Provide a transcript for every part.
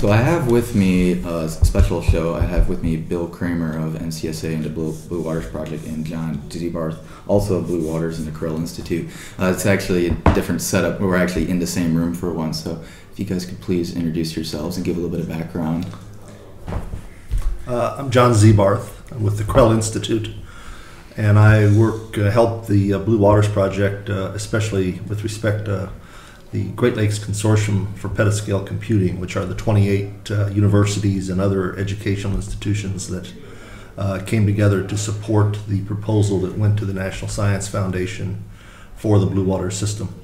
So I have with me a special show. I have with me Bill Kramer of NCSA and the Blue, Blue Waters Project and John Ziebarth, also of Blue Waters and the Krell Institute. Uh, it's actually a different setup. We're actually in the same room for once. So if you guys could please introduce yourselves and give a little bit of background. Uh, I'm John Ziebarth with the Krell Institute, and I work uh, help the uh, Blue Waters Project, uh, especially with respect to the Great Lakes Consortium for Petascale Computing, which are the 28 uh, universities and other educational institutions that uh, came together to support the proposal that went to the National Science Foundation for the Blue Water System.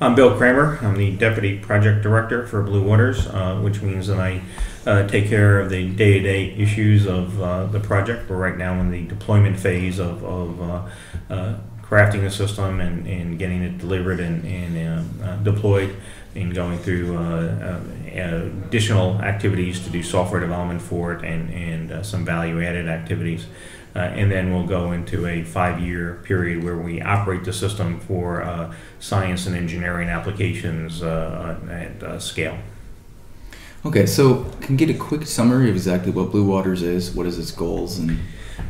I'm Bill Kramer. I'm the Deputy Project Director for Blue Waters, uh, which means that I uh, take care of the day to day issues of uh, the project. We're right now in the deployment phase of, of uh, uh, crafting the system and, and getting it delivered and, and uh, deployed and going through additional activities to do software development for it and, and some value added activities. Uh, and then we'll go into a five-year period where we operate the system for uh, science and engineering applications uh, at scale. Okay, so can get a quick summary of exactly what Blue Waters is? What is its goals and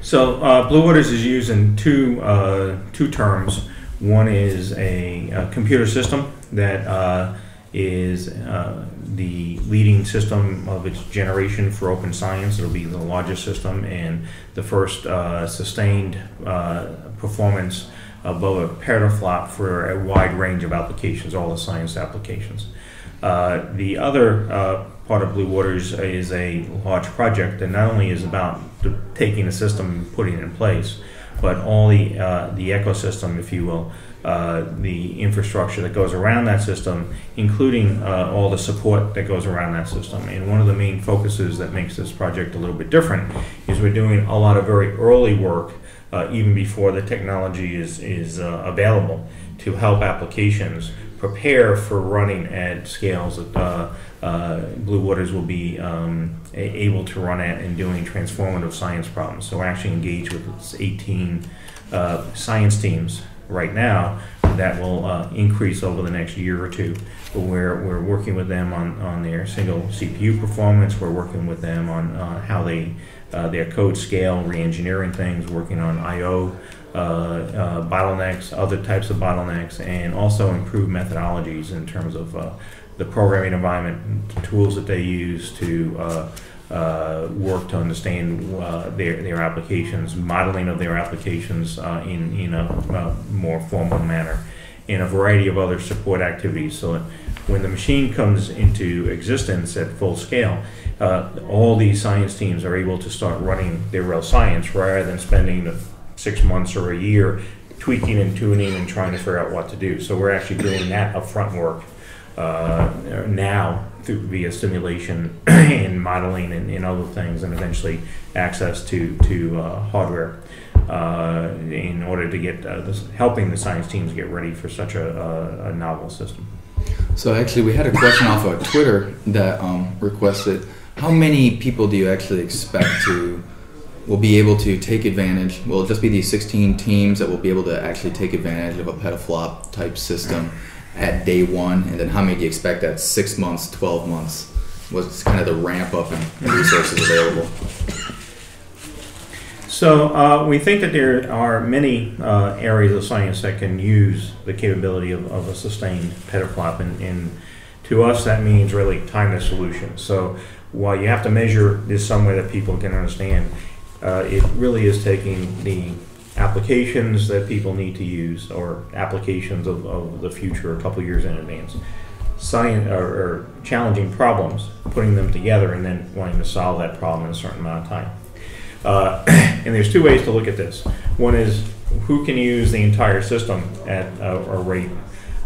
so uh, Blue Waters is used in two uh, two terms. One is a, a computer system that uh, is uh, the leading system of its generation for open science. It'll be the largest system and the first uh, sustained uh, performance above a petaflop for a wide range of applications, all the science applications. the other part of Blue Waters is a large project that not only is about taking the system and putting it in place, but all the uh, the ecosystem, if you will, uh, the infrastructure that goes around that system, including uh, all the support that goes around that system. And one of the main focuses that makes this project a little bit different is we're doing a lot of very early work, uh, even before the technology is is uh, available, to help applications prepare for running at scales that uh, uh, Blue Waters will be um, able to run at and doing transformative science problems. So we're actually engaged with 18 uh, science teams right now that will uh, increase over the next year or two. But we're, we're working with them on, on their single CPU performance. We're working with them on uh, how they uh, their code scale, re-engineering things, working on I/O bottlenecks, other types of bottlenecks, and also improve methodologies in terms of uh, the programming environment, the tools that they use to uh, uh, work to understand uh, their, their applications, modeling of their applications uh, in, in a, more formal manner, and a variety of other support activities. So when the machine comes into existence at full scale, uh, all these science teams are able to start running their real science rather than spending six months or a year tweaking and tuning and trying to figure out what to do. So we're actually doing that upfront work uh, now through via simulation and modeling and, and, other things, and eventually access to to uh, hardware uh, in order to get uh, this, helping the science teams get ready for such a, a, a, novel system. So actually, we had a question off of Twitter that um, requested how many people do you actually expect to will be able to take advantage? Will it just be these 16 teams that will be able to actually take advantage of a petaflop type system? at day one, and then how many do you expect at six months, 12 months? What's kind of the ramp up in resources available? So uh, we think that there are many uh, areas of science that can use the capability of, of a sustained petaflop, and, and, to us that means really time to solution. So while you have to measure this some way that people can understand, uh, it really is taking the applications that people need to use or applications of, of the future a couple years in advance. Science or, or, challenging problems, putting them together, and then wanting to solve that problem in a certain amount of time. Uh, and there's two ways to look at this. One is who can use the entire system at a, a rate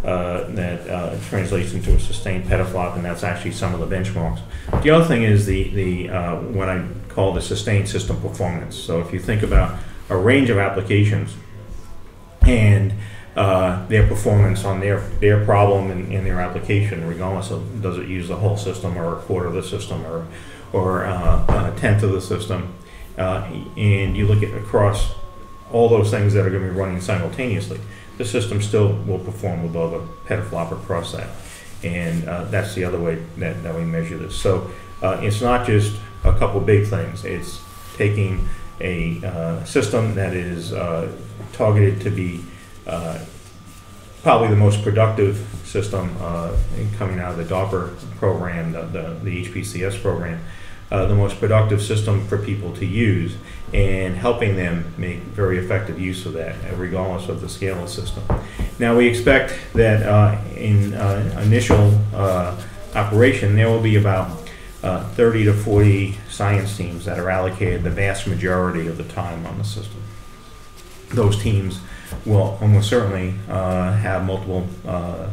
uh, that uh, translates into a sustained petaflop, and that's actually some of the benchmarks. The other thing is the the uh, what I call the sustained system performance. So if you think about a range of applications and uh, their performance on their their problem in, in, their application, regardless of does it use the whole system or a quarter of the system or or uh, a tenth of the system, uh, and you look at across all those things that are going to be running simultaneously, the system still will perform above a petaflop across that. And uh, that's the other way that, that we measure this. So uh, it's not just a couple big things. It's taking a uh, system that is uh, targeted to be uh, probably the most productive system uh, coming out of the DARPA program, the, the, the HPCS program, uh, the most productive system for people to use and helping them make very effective use of that, regardless of the scale of the system. Now, we expect that uh, in initial operation, there will be about uh, 30 to 40 science teams that are allocated the vast majority of the time on the system. Those teams will almost certainly uh, have multiple uh,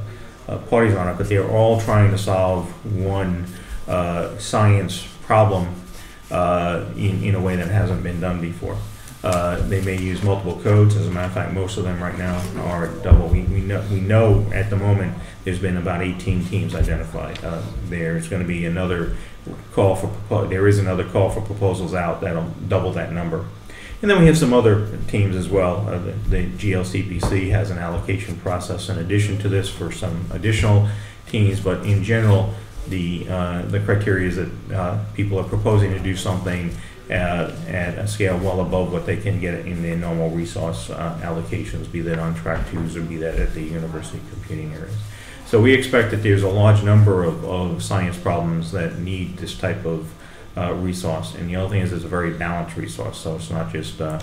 uh, parties on it, but they're all trying to solve one uh, science problem uh, in, in a way that hasn't been done before. Uh, they may use multiple codes. As a matter of fact, most of them right now are double. We, we know we know at the moment there's been about 18 teams identified. Uh, there's going to be another call for there is another call for proposals out that'll double that number. And then we have some other teams as well. Uh, the, the GLCPC has an allocation process in addition to this for some additional teams, but in general, the uh, the criteria is that uh, people are proposing to do something at, at a scale well above what they can get in their normal resource uh, allocations, be that on track twos or be that at the university computing areas. So we expect that there's a large number of, of science problems that need this type of uh, resource. And the other thing is it's a very balanced resource, so it's not just uh,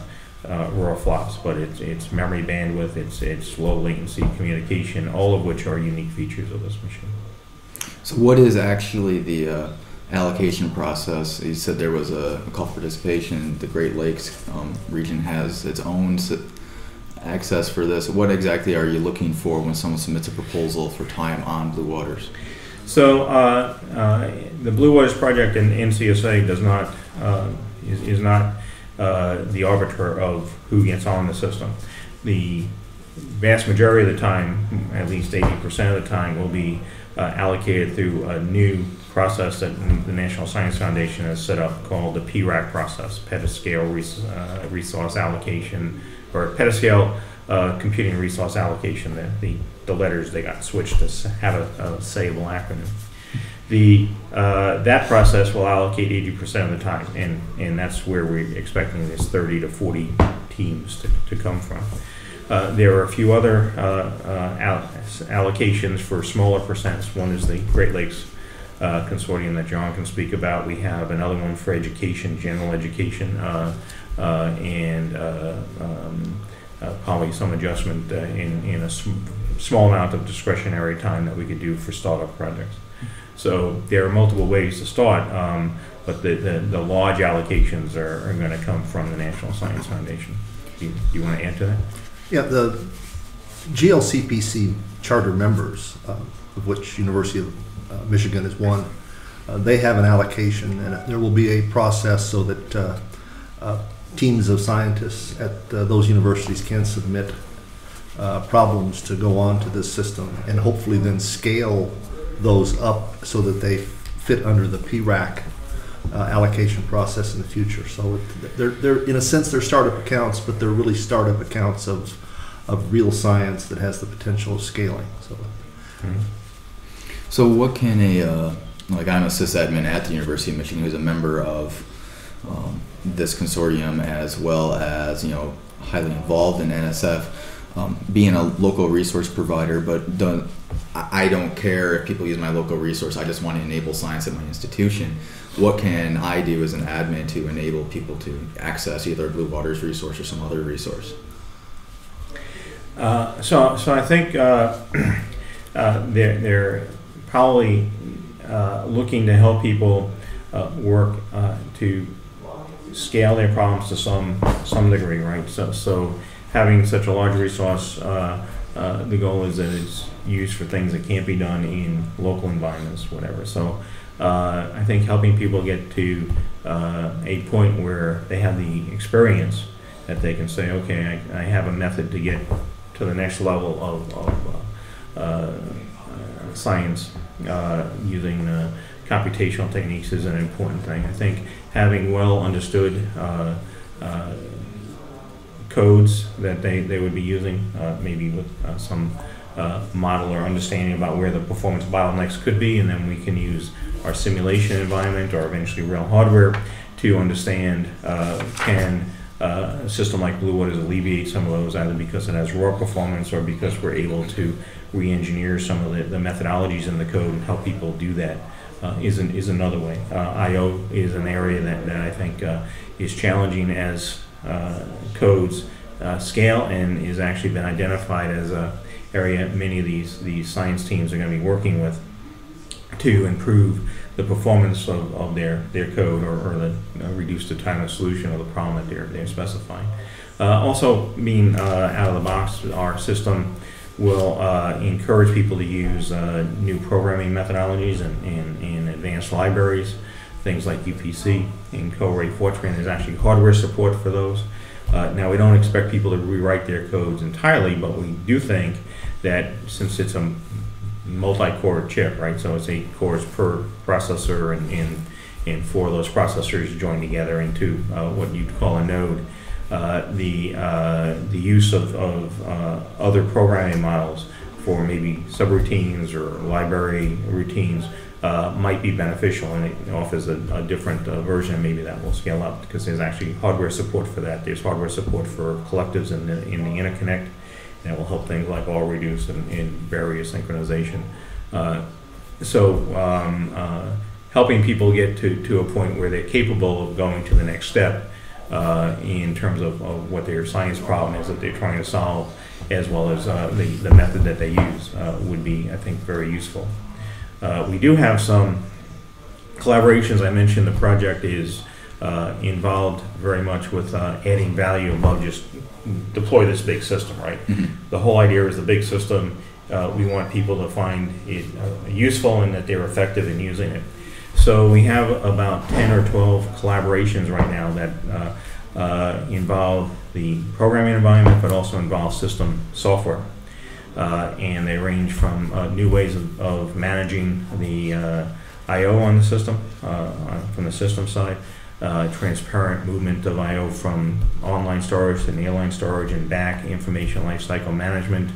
uh, raw flops, but it's, it's memory bandwidth, it's, it's low latency communication, all of which are unique features of this machine. So, what is actually the uh, allocation process? You said there was a, call for participation. The Great Lakes um, region has its own access for this. What exactly are you looking for when someone submits a proposal for time on Blue Waters? So uh, uh, the Blue Waters Project in NCSA does not uh, is, is not uh, the arbiter of who gets on the system. The vast majority of the time, at least 80% of the time, will be allocated through a new process that the National Science Foundation has set up called the PRAC process, Petascale Res- uh, Resource Allocation, or Petascale uh, Computing Resource Allocation. The, the, the letters they got switched to have a, a sayable acronym. The uh, that process will allocate 80% of the time, and, and that's where we're expecting this 30 to 40 teams to, to come from. Uh, there are a few other uh, uh, allocations for smaller percents. One is the Great Lakes uh, Consortium that John can speak about. We have another one for education, general education, uh, uh, and uh, um, probably some adjustment in, in a sm- small amount of discretionary time that we could do for startup projects. So there are multiple ways to start, um, but the, the, the large allocations are, are going to come from the National Science Foundation. Do you, do you want to add to that? Yeah, the GLCPC charter members, uh, of which University of uh, Michigan is one, uh, they have an allocation, and there will be a process so that uh, uh, teams of scientists at uh, those universities can submit problems to go on to this system, and hopefully then scale those up so that they fit under the PRAC uh, allocation process in the future. So it- they're, they're, in a sense, they're startup accounts, but they're really startup accounts of, of real science that has the potential of scaling. So So, what can a uh, like I'm a sysadmin at the University of Michigan who's a member of um, this consortium as well as you know highly involved in NSF, um, being a local resource provider, but don't, I I don't care if people use my local resource. I just want to enable science at my institution. What can I do as an admin to enable people to access either Blue Waters resource or some other resource? Uh, so, so I think uh, uh, they're, they're probably uh, looking to help people uh, work uh, to scale their problems to some some degree, right? So, so having such a large resource, the goal is that it's used for things that can't be done in local environments, whatever. So, uh, I think helping people get to uh, a point where they have the experience that they can say, okay, I, I have a method to get to the next level of, of uh, uh, science uh, using uh, computational techniques is an important thing. I think having well understood codes that they, they would be using, maybe with some uh, model or understanding about where the performance bottlenecks could be, and then we can use our simulation environment or eventually real hardware to understand uh, can uh, a system like Blue Waters alleviate some of those either because it has raw performance or because we're able to re-engineer some of the, the methodologies in the code and help people do that uh, is, an, is another way. Uh, I/O is an area that, that I think uh, is challenging as uh, codes uh, scale and is actually been identified as a area many of these these science teams are going to be working with to improve the performance of, of their, their code or, or the, uh, reduce the time of solution of the problem that they're, they're specifying. Uh, also, being uh, out of the box, our system will uh, encourage people to use uh, new programming methodologies and, and, and advanced libraries, things like UPC and Co-Array Fortran. There's actually hardware support for those. Uh, now, we don't expect people to rewrite their codes entirely, but we do think that since it's a multi-core chip, right? So it's eight cores per processor, and, and, and four of those processors joined together into uh, what you'd call a node. Uh, the uh, the use of, of uh, other programming models for maybe subroutines or library routines uh, might be beneficial, and it offers a, a different version. Maybe that will scale up because there's actually hardware support for that. There's hardware support for collectives in the in the interconnect that will help things like all reduce and, and various synchronization. Uh, so um, uh, helping people get to, to a point where they're capable of going to the next step uh, in terms of, of, what their science problem is that they're trying to solve, as well as uh, the, the method that they use uh, would be, I think, very useful. Uh, we do have some collaborations. I mentioned the project is uh, involved very much with uh, adding value above just deploy this big system, right? Mhm. The whole idea is the big system, uh, we want people to find it uh, useful and that they're effective in using it. So we have about 10 or 12 collaborations right now that uh, uh, involve the programming environment, but also involve system software. Uh, and they range from uh, new ways of, of managing the uh, I/O on the system, uh, from the system side, uh, transparent movement of I/O from online storage to nearline storage and back, information lifecycle management,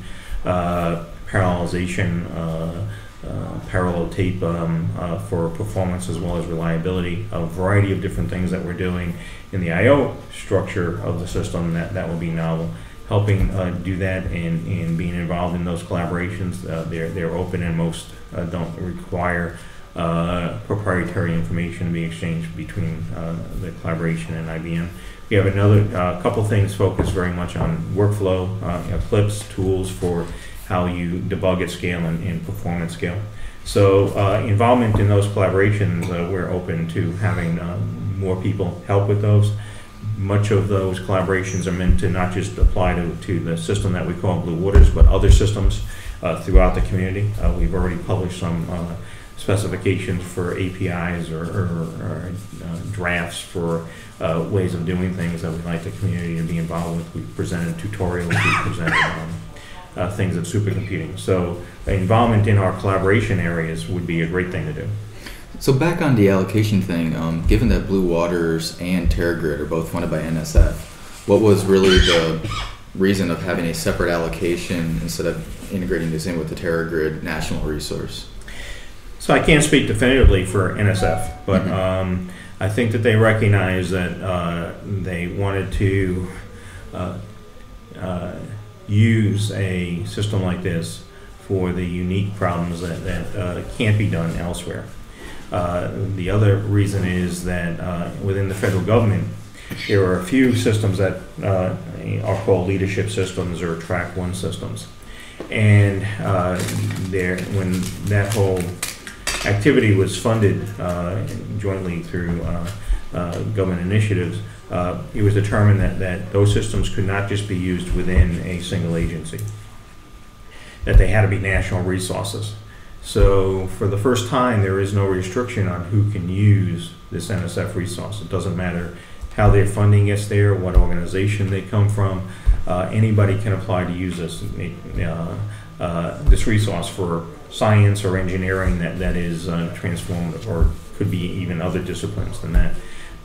uh, parallelization, uh, uh, parallel tape um, uh, for performance as well as reliability, a variety of different things that we're doing in the I/O structure of the system that, that will be novel. Helping uh, do that and, and being involved in those collaborations, they're, they're open and most don't require uh, proprietary information to be exchanged between uh, the collaboration and IBM. We have another uh, couple things focused very much on workflow, uh, Eclipse tools for how you debug at scale and, and perform at scale. So uh, involvement in those collaborations, we're open to having more people help with those. Much of those collaborations are meant to not just apply to, to the system that we call Blue Waters, but other systems throughout the community. We've already published some specifications for APIs or, or, or uh, drafts for uh, ways of doing things that we'd like the community to be involved with. We presented tutorials, we presented um, uh, things of supercomputing. So involvement in our collaboration areas would be a great thing to do. So back on the allocation thing, um, given that Blue Waters and TeraGrid are both funded by NSF, what was really the reason of having a separate allocation instead of integrating this in with the TeraGrid national resource? So I can't speak definitively for NSF, but Mhm. um, I think that they recognize that uh, they wanted to uh, uh, use a system like this for the unique problems that, that uh, can't be done elsewhere. Uh, the other reason is that uh, within the federal government, there are a few systems that uh, are called leadership systems or track one systems. And uh, there, when that whole activity was funded uh, jointly through uh, uh, government initiatives, uh, it was determined that, that those systems could not just be used within a single agency, that they had to be national resources. So for the first time, there is no restriction on who can use this NSF resource. It doesn't matter how their funding gets there, what organization they come from. Uh, anybody can apply to use this uh, this resource for science or engineering that, that is uh, transformative or could be even other disciplines than that.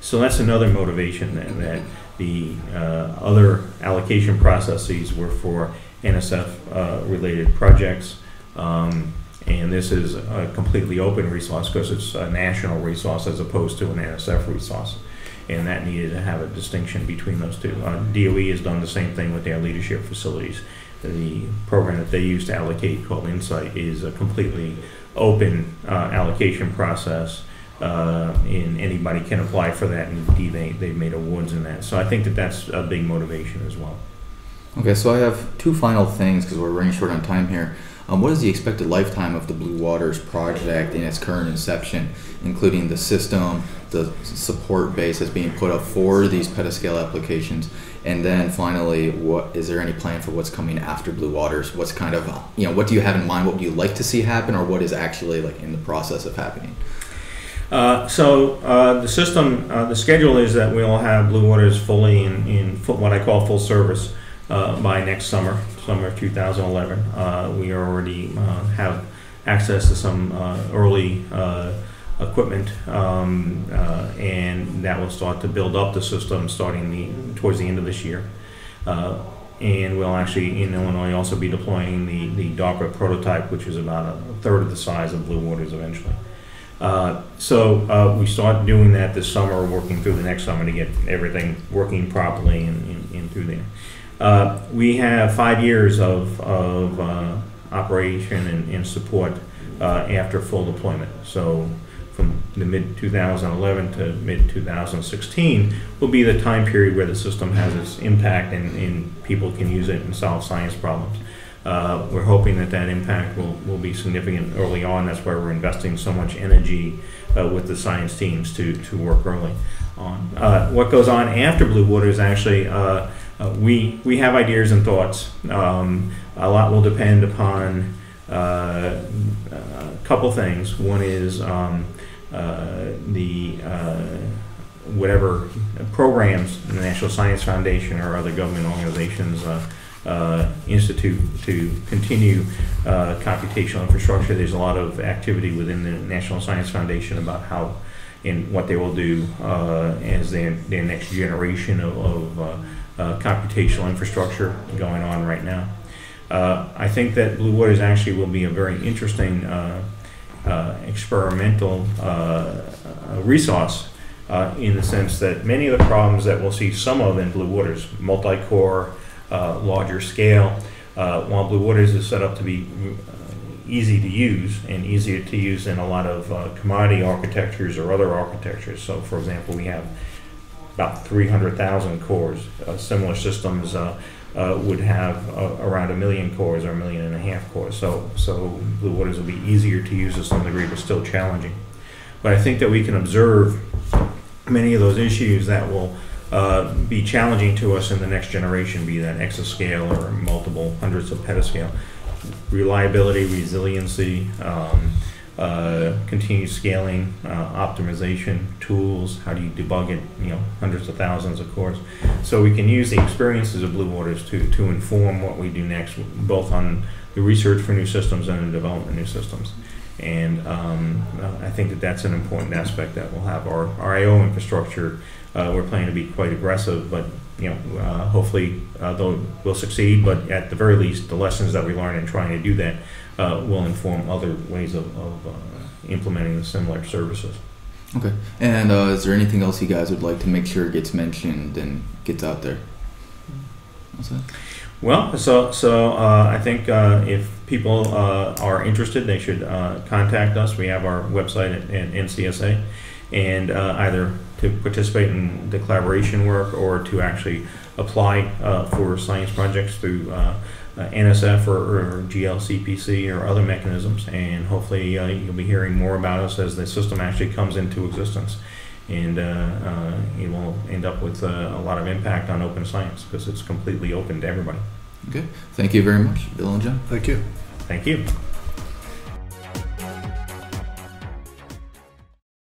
So that's another motivation that, that the uh, other allocation processes were for NSF-related projects. Um, And this is a completely open resource because it's a national resource as opposed to an NSF resource. And that needed to have a distinction between those two. Uh, DOE has done the same thing with their leadership facilities. The program that they use to allocate called INCITE is a completely open uh, allocation process. Uh, and anybody can apply for that, and indeed they, they've made awards in that. So I think that that's a big motivation as well. Okay, so I have two final things because we're running short on time here. Um, what is the expected lifetime of the Blue Waters project in its current inception, including the system, the support base that's being put up for these petascale applications, and then finally, what is there any plan for what's coming after Blue Waters? What's kind of you know what do you have in mind? What would you like to see happen, or what is actually like in the process of happening? Uh, so uh, the system, uh, the schedule is that we'll have Blue Waters fully in, in full, what I call full service uh, by next summer, summer of 2011. Uh, we already uh, have access to some early equipment, um, uh, and that will start to build up the system starting the, towards the end of this year. Uh, and we'll actually in Illinois also be deploying the, the DARPA prototype, which is about a third of the size of Blue Waters eventually. Uh, so uh, we start doing that this summer, working through the next summer to get everything working properly and, and, and through there. Uh, we have five years of, of uh, operation and, and support after full deployment. So from the mid 2011 to mid 2016 will be the time period where the system has its impact and, and people can use it and solve science problems. Uh, we're hoping that that impact will, will be significant early on. That's why we're investing so much energy uh, with the science teams to, to work early on. Uh, what goes on after Blue Water is actually uh, uh, we we have ideas and thoughts. Um, a lot will depend upon uh, a couple things. One is um, the whatever programs the National Science Foundation or other government organizations uh, institute to continue uh, computational infrastructure. There's a lot of activity within the National Science Foundation about how and what they will do uh, as their, their next generation of, of uh, uh, computational infrastructure going on right now. Uh, I think that Blue Waters actually will be a very interesting experimental resource in the sense that many of the problems that we'll see some of in Blue Waters, multi-core, uh, larger scale. Uh, while Blue Waters is set up to be uh, easy to use and easier to use in a lot of uh, commodity architectures or other architectures. So, for example, we have about 300,000 cores. Uh, similar systems uh, uh, would have around a million cores or a million and a half cores. So, so Blue Waters will be easier to use to some degree, but still challenging. But I think that we can observe many of those issues that will uh, be challenging to us in the next generation, be that exascale or multiple hundreds of petascale. Reliability, resiliency, um, uh, continued scaling, uh, optimization, tools, how do you debug it, you know, hundreds of thousands of cores. So we can use the experiences of Blue Waters to, to inform what we do next, both on the research for new systems and the development of new systems. And um, I think that that's an important aspect that we'll have. Our, our IO infrastructure, uh, we're planning to be quite aggressive, but you know, uh, hopefully uh, they'll, we'll succeed. But at the very least, the lessons that we learn in trying to do that uh, will inform other ways of, of uh, implementing the similar services. Okay. And uh, is there anything else you guys would like to make sure gets mentioned and gets out there? What's that? Well, so so uh, I think uh, if people uh, are interested, they should uh, contact us. We have our website at, at NCSA, and uh, either to participate in the collaboration work or to actually apply uh, for science projects through NSF or, or, GLCPC or other mechanisms. And hopefully, you'll be hearing more about us as the system actually comes into existence and uh, uh, it will end up with uh, a lot of impact on open science because it's completely open to everybody. Okay. Thank you very much, Bill and John. Thank you. Thank you.